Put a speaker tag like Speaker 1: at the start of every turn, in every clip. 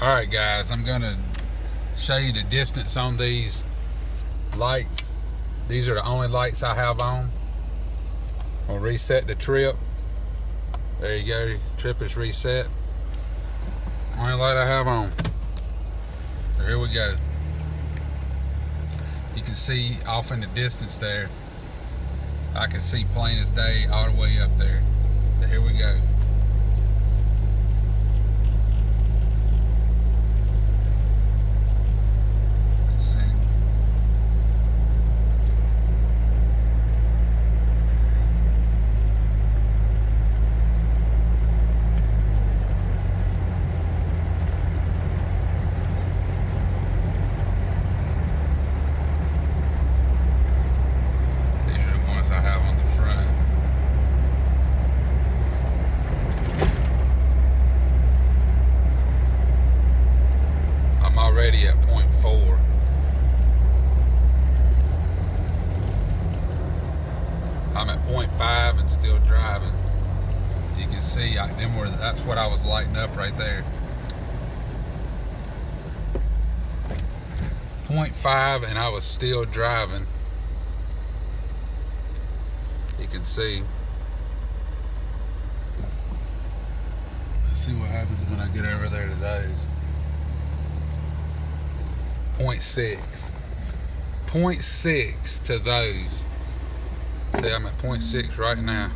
Speaker 1: All right, guys, I'm gonna show you the distance on these lights. These are the only lights I have on. I'll reset the trip. There you go, trip is reset. Only light I have on. Here we go. You can see off in the distance there. I can see plain as day all the way up there. Here we go. See, I, them were, that's what I was lighting up right there. 0.5 and I was still driving. You can see. Let's see what happens when I get over there today. those. 0.6. 0.6 to those. See, I'm at 0.6 right now.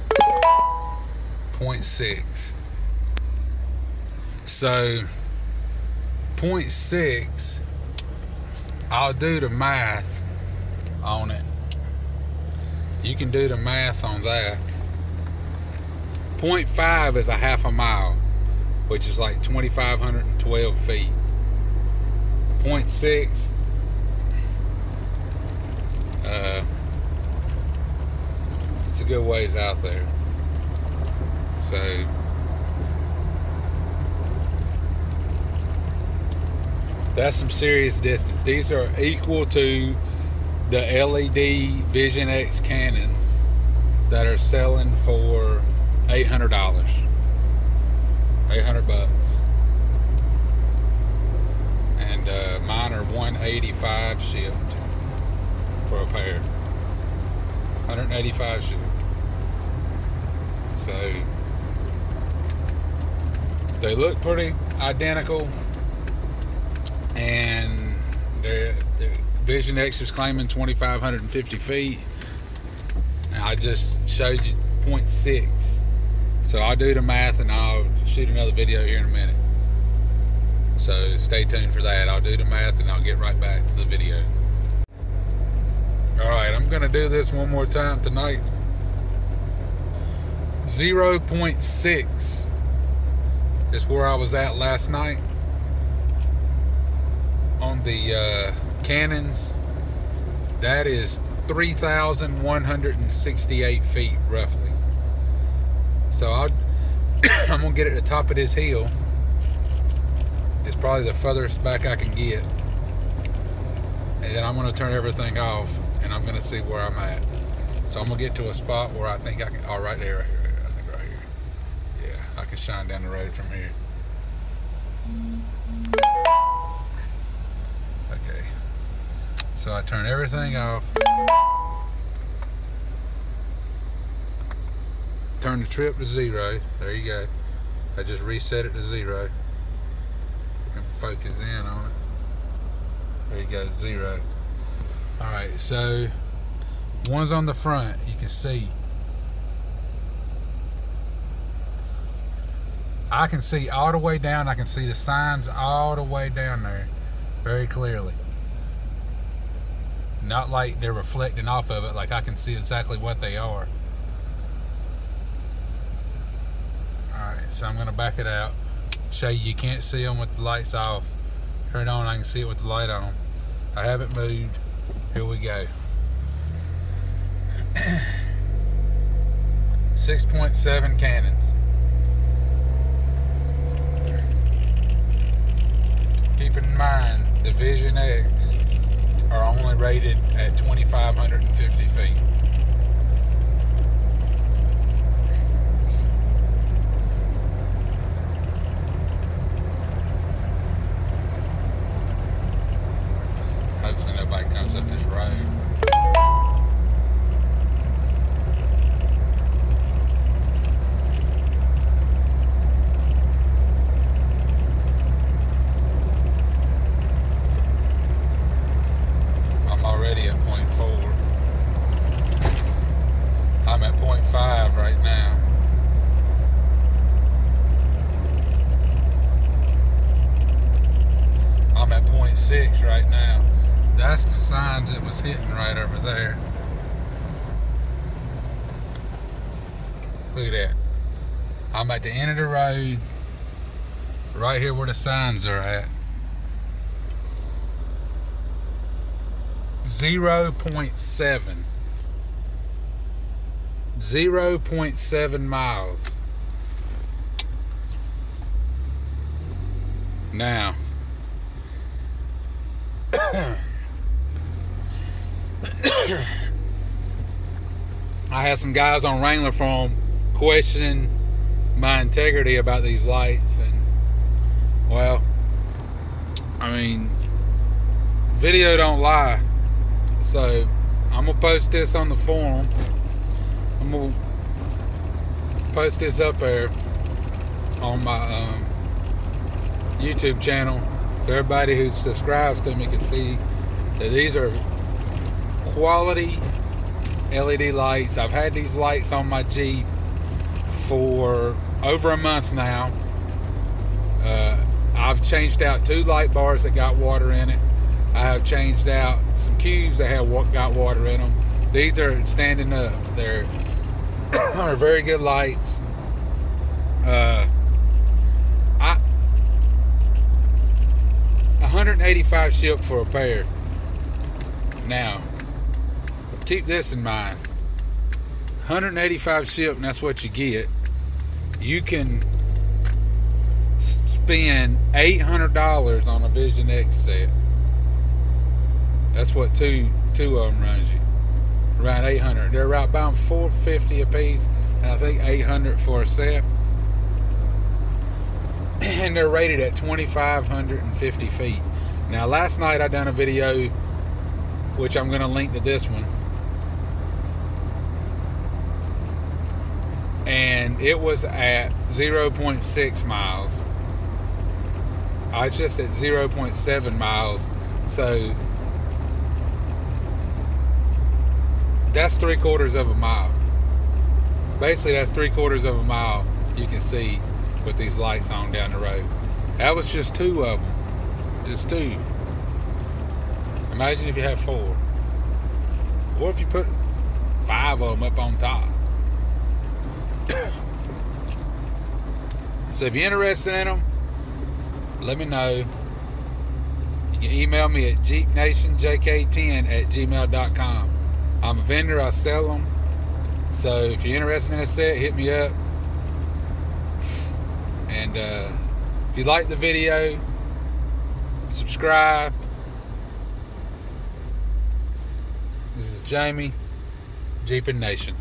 Speaker 1: 0.6. So 0.6, I'll do the math on it. You can do the math on that. 0.5 is a half a mile, which is like 2,512 feet. 0.6, uh, it's a good ways out there. So that's some serious distance. These are equal to the LED Vision X cannons that are selling for $800. 800 bucks. And uh, mine are 185 shipped for a pair. 185 shipped. So they look pretty identical, and Vision X is claiming 2,550 feet. And I just showed you 0.6. So I'll do the math and I'll shoot another video here in a minute. So stay tuned for that. I'll do the math and I'll get right back to the video. Alright, I'm going to do this one more time tonight. 0.6 is where I was at last night on the uh, Cannons. That is 3,168 feet roughly. So i I'm gonna get at the top of this hill. It's probably the furthest back I can get. And then I'm gonna turn everything off and I'm gonna see where I'm at. So I'm gonna get to a spot where I think I can, oh right there, right here. Can shine down the road from here. Okay. So I turn everything off. Turn the trip to zero. There you go. I just reset it to zero. You can focus in on it. There you go, zero. Alright, so one's on the front, you can see. I can see all the way down. I can see the signs all the way down there very clearly. Not like they're reflecting off of it, like I can see exactly what they are. Alright, so I'm going to back it out. Show you you can't see them with the lights off. Turn it on, I can see it with the light on. I haven't moved. Here we go. 6.7 Cannons. Keep in mind the Vision X are only rated at 2,550 feet. 0.6 right now. That's the signs it was hitting right over there. Look at that. I'm at the end of the road, right here where the signs are at. 0.7. 0.7 miles. Now, I had some guys on Wrangler Forum questioning my integrity about these lights, and well, I mean, video don't lie. So I'm gonna post this on the forum. I'm gonna post this up there on my um, YouTube channel so everybody who subscribes to me can see that these are quality LED lights. I've had these lights on my Jeep for over a month now. Uh, I've changed out two light bars that got water in it. I have changed out some cubes that have got water in them. These are standing up. They're are very good lights. Uh, I 185 shipped for a pair. Now, keep this in mind. 185 shipped, and that's what you get. You can spend $800 on a Vision X set. That's what two two of them runs you. Around 800. They're right about 450 a piece, and I think 800 for a set. And they're rated at 2,550 feet. Now, last night I done a video, which I'm going to link to this one. And it was at 0.6 miles. I was just at 0.7 miles. So that's three quarters of a mile. Basically, that's three quarters of a mile you can see with these lights on down the road. That was just two of them. Just two. Imagine if you had four. Or if you put five of them up on top. So if you're interested in them, let me know. You can email me at jeepnationjk10 at gmail.com. I'm a vendor, I sell them. So if you're interested in a set, hit me up. And uh, if you like the video, subscribe. This is Jamie, Jeepin Nation.